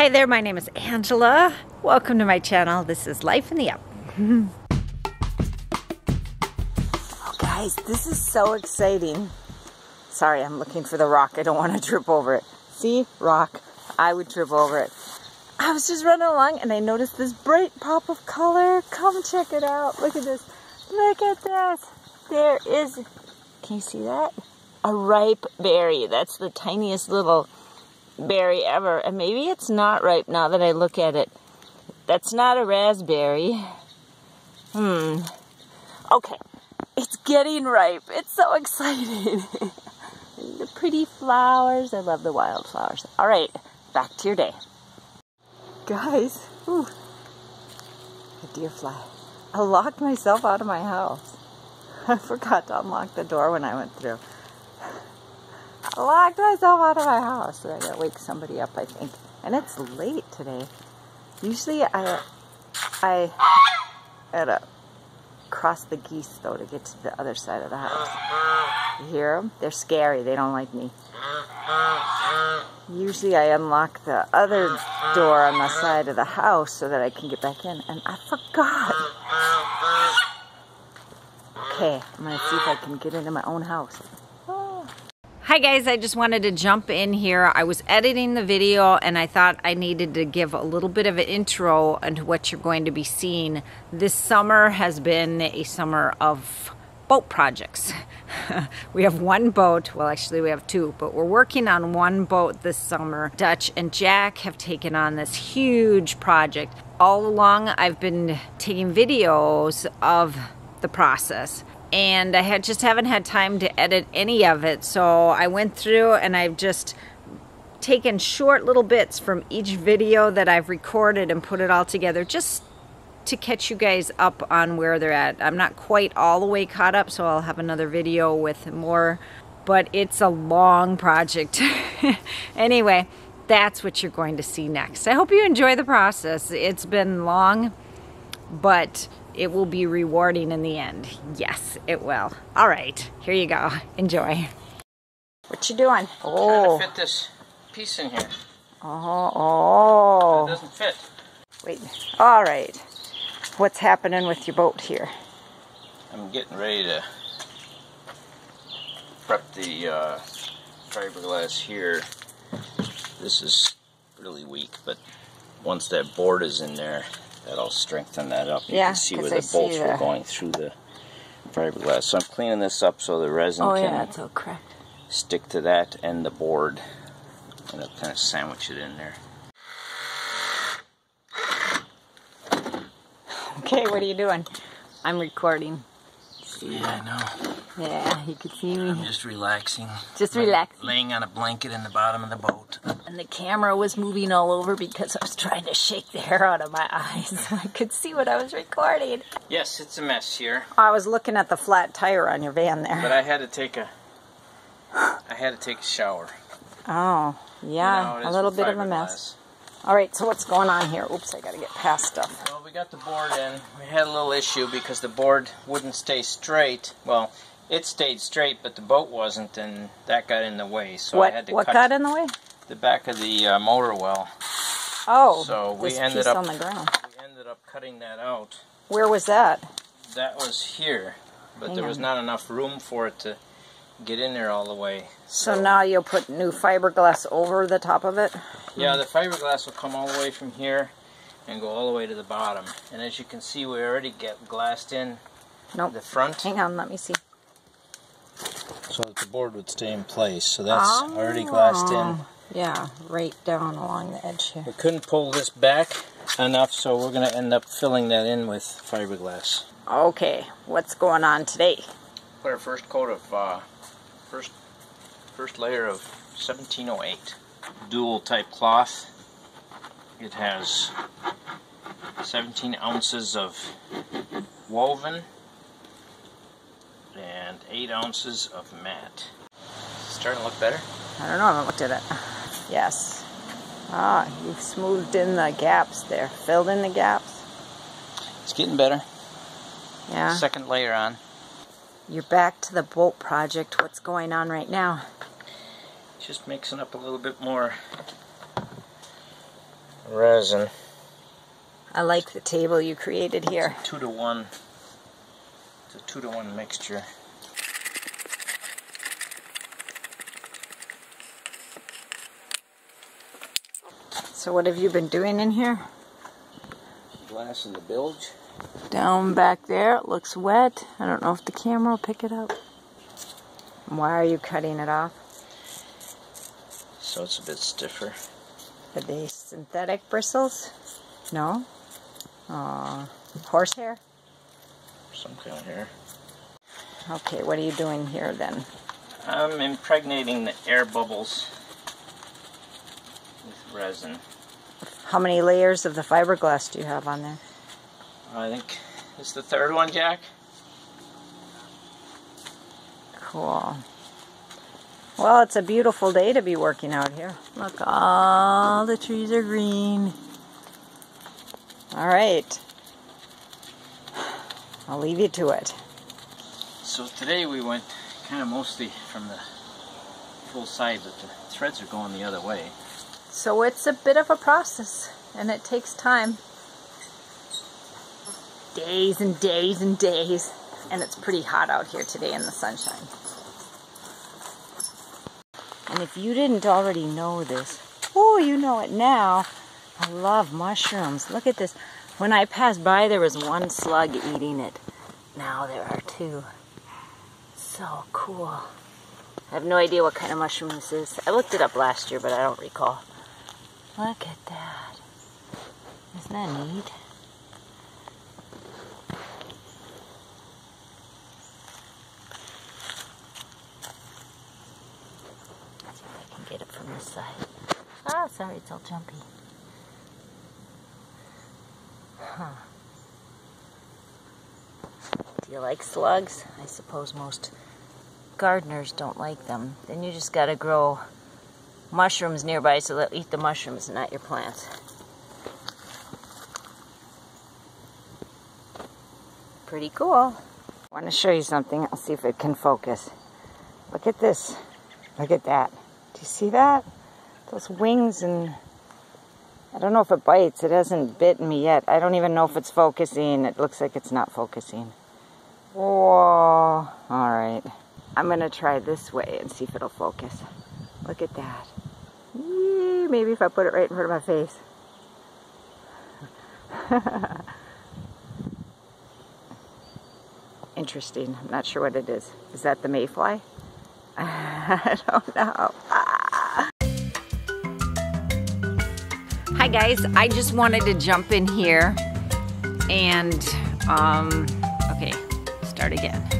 Hi there, my name is Angela. Welcome to my channel. This is Life in the Up. oh guys, this is so exciting. Sorry, I'm looking for the rock. I don't want to trip over it. See? Rock. I would trip over it. I was just running along and I noticed this bright pop of color. Come check it out. Look at this. Look at this. There is, can you see that? A ripe berry. That's the tiniest little berry ever. And maybe it's not ripe now that I look at it. That's not a raspberry. Hmm. Okay. It's getting ripe. It's so exciting. the pretty flowers. I love the wildflowers. All right. Back to your day. Guys. Whew, a deer fly. I locked myself out of my house. I forgot to unlock the door when I went through. Locked myself out of my house. So I gotta wake somebody up, I think. And it's late today. Usually I, I gotta cross the geese though to get to the other side of the house. You hear them? They're scary. They don't like me. Usually I unlock the other door on the side of the house so that I can get back in. And I forgot. Okay, I'm to see if I can get into my own house. Hi guys, I just wanted to jump in here. I was editing the video and I thought I needed to give a little bit of an intro into what you're going to be seeing. This summer has been a summer of boat projects. we have one boat, well actually we have two, but we're working on one boat this summer. Dutch and Jack have taken on this huge project. All along I've been taking videos of the process and I had just haven't had time to edit any of it. So I went through and I've just taken short little bits from each video that I've recorded and put it all together just to catch you guys up on where they're at. I'm not quite all the way caught up, so I'll have another video with more, but it's a long project. anyway, that's what you're going to see next. I hope you enjoy the process. It's been long, but it will be rewarding in the end. Yes, it will. All right, here you go. Enjoy. What you doing? Oh. Trying to fit this piece in here. Oh, oh. It doesn't fit. Wait. All right. What's happening with your boat here? I'm getting ready to prep the uh, fiberglass here. This is really weak, but once that board is in there, that'll strengthen that up. You yeah, can see where the bolts were going through the fiberglass. So I'm cleaning this up so the resin oh, can yeah, that's all cracked. stick to that and the board and I'll kind of sandwich it in there. Okay, what are you doing? I'm recording. Yeah, I know. Yeah, you can see me. I'm just relaxing. Just relaxing. Laying on a blanket in the bottom of the boat. And the camera was moving all over because I was trying to shake the hair out of my eyes. I could see what I was recording. Yes, it's a mess here. I was looking at the flat tire on your van there. But I had to take a I had to take a shower. Oh, yeah, you know, a little bit of a mess. All right, so what's going on here? Oops, I got to get past stuff. We got the board in. We had a little issue because the board wouldn't stay straight. Well, it stayed straight, but the boat wasn't, and that got in the way. So what, I had to what cut got in the way? The back of the uh, motor well. Oh, so we ended piece up on the ground. we ended up cutting that out. Where was that? That was here, but Hang there was on. not enough room for it to get in there all the way. So, now you'll put new fiberglass over the top of it? Yeah, the fiberglass will come all the way from here and go all the way to the bottom. And as you can see, we already get glassed in Nope. the front Hang on, let me see. so that the board would stay in place. So that's already glassed in. Oh, Yeah, right down along the edge here. We couldn't pull this back enough, so we're going to end up filling that in with fiberglass. Okay, what's going on today? Put our first coat of uh, first first layer of 1708 dual type cloth. It has 17 ounces of woven and 8 ounces of matte. mat. Starting to look better? I don't know, I haven't looked at it. Yes. Ah, you've smoothed in the gaps there. Filled in the gaps. It's getting better. Yeah. Second layer on. You're back to the boat project. What's going on right now? Just mixing up a little bit more resin. I like the table you created here. two to one. It's a two to one mixture. So what have you been doing in here? Glass in the bilge. Down back there, it looks wet. I don't know if the camera will pick it up. Why are you cutting it off? So it's a bit stiffer. Are they synthetic bristles? No? Aw, horsehair? Some kind of hair. Okay, what are you doing here then? I'm impregnating the air bubbles with resin. How many layers of the fiberglass do you have on there? I think it's the third one, Jack. Cool. Well, it's a beautiful day to be working out here. Look, all the trees are green. All right. I'll leave you to it. So today we went kind of mostly from the full side, but the threads are going the other way. So it's a bit of a process, and it takes time. Days and days and days. And it's pretty hot out here today in the sunshine. And if you didn't already know this, oh, you know it now. I love mushrooms. Look at this. When I passed by, there was one slug eating it. Now there are two. So cool. I have no idea what kind of mushroom this is. I looked it up last year, but I don't recall. Look at that. Isn't that neat? Let's see if I this side. Ah, sorry, it's all jumpy. Huh. Do you like slugs? I suppose most gardeners don't like them. Then you just gotta grow mushrooms nearby so they'll eat the mushrooms, and not your plants. Pretty cool. I want to show you something. I'll see if it can focus. Look at this. Look at that. Do you see that? Those wings and... I don't know if it bites. It hasn't bitten me yet. I don't even know if it's focusing. It looks like it's not focusing. Whoa. Alright. I'm going to try this way and see if it'll focus. Look at that. Maybe if I put it right in front of my face. Interesting. I'm not sure what it is. Is that the mayfly? I don't know. Hi guys, I just wanted to jump in here and, um, okay, start again.